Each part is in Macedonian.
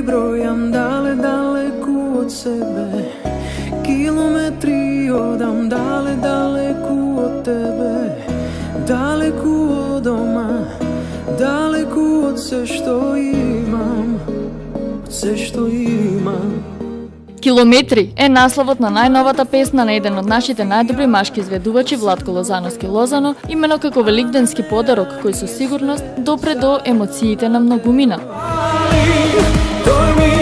ги бројам дале далеку од себе. Километри одам дале далеку од тебе. Далеку од дома Далеку од се што имам Од се што имам. Километри е насловот на најновата песна на еден од нашите најдобри машки изведувачи Владко Лозановски Лозано, имено како великденски подарок кој со сигурност допре до емоциите на многумина. Dormir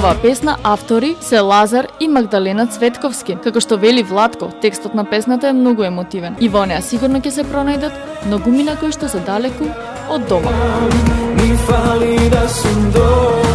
оваа песна автори се Лазар и Магдалена Цветковски. Како што вели Владко, текстот на песната е многу емотивен и во неа сигурно ќе се пронајдат многумина кои што се далеку од дома. Ми фали да сум дома